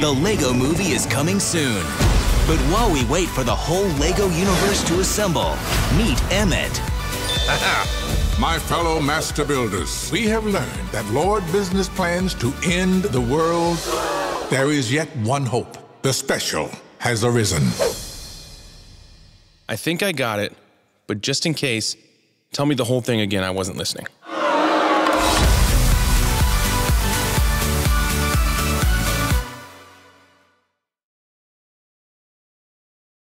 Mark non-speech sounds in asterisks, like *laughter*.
The Lego movie is coming soon. But while we wait for the whole Lego universe to assemble, meet Emmet. *laughs* My fellow master builders, we have learned that Lord Business plans to end the world. There is yet one hope. The special has arisen. I think I got it, but just in case, tell me the whole thing again. I wasn't listening.